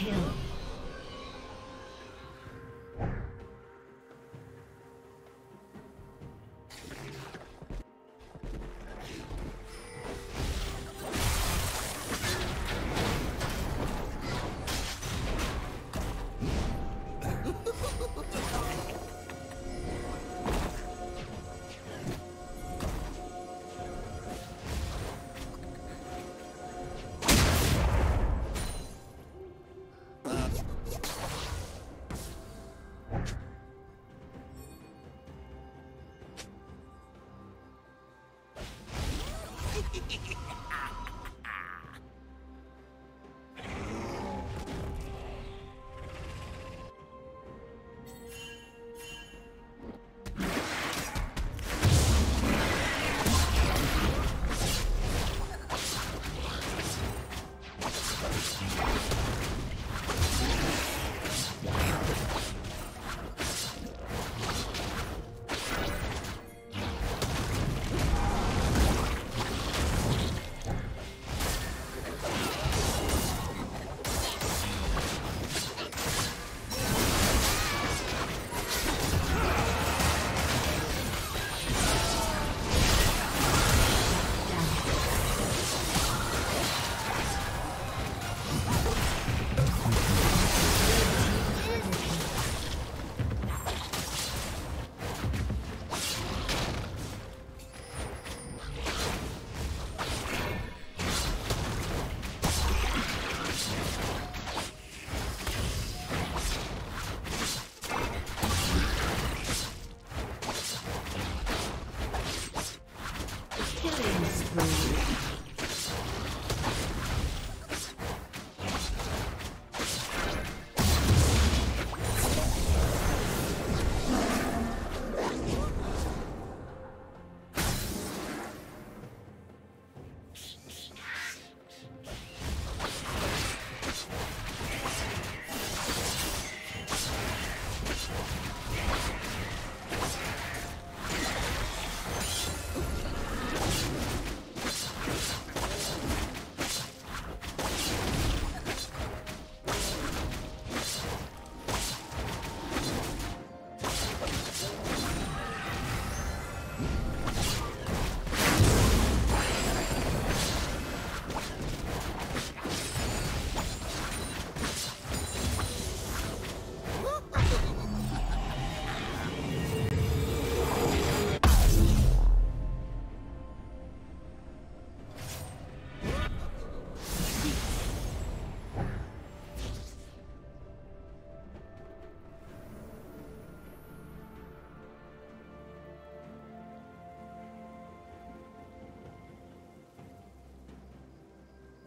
kill.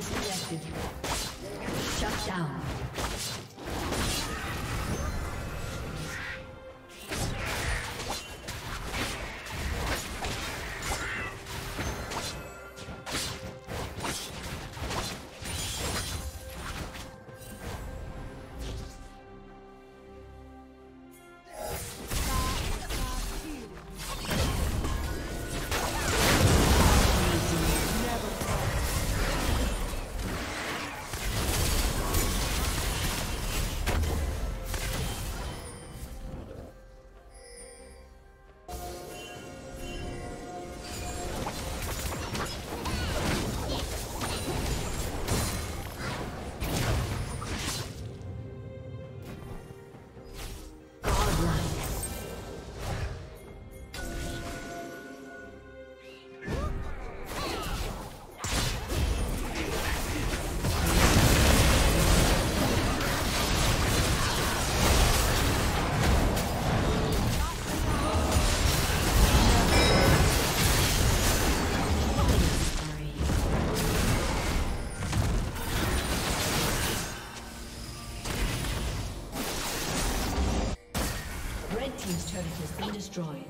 Disconnected. Destroyed.